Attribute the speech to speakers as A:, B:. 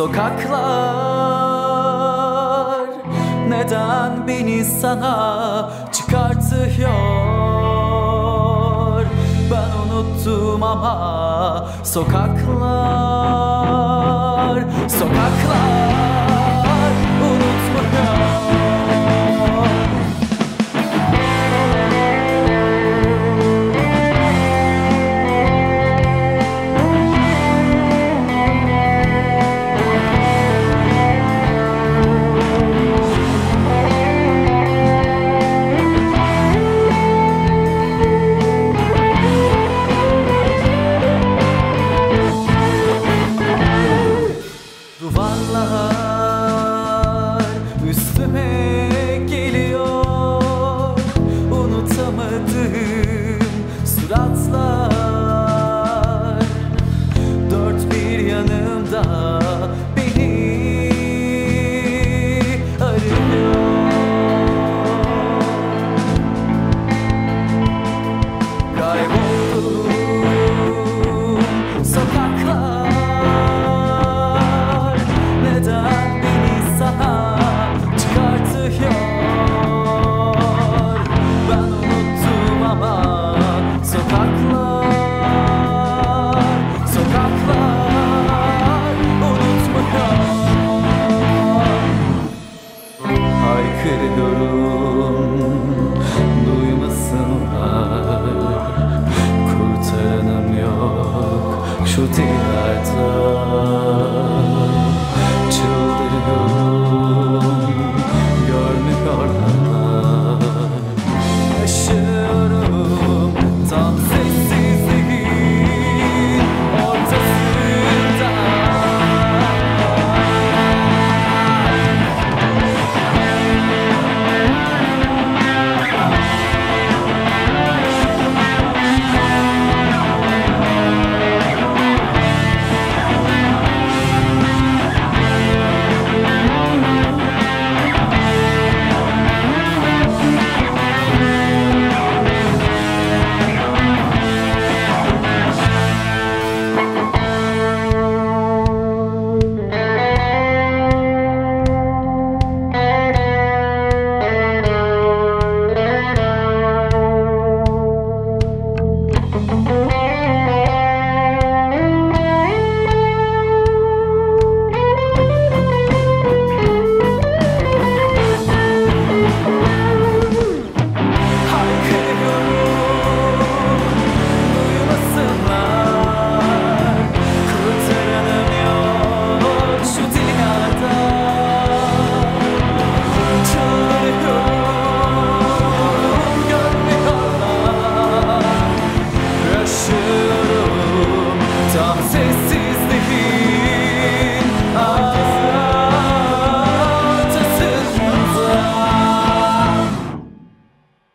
A: Sokaklar neden beni sana çıkartıyor? Ben unuttum ama sokaklar Sokaklar love. kırıyorum Duymasınlar Kurtaranım yok. Şu dillerden